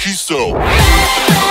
He's so.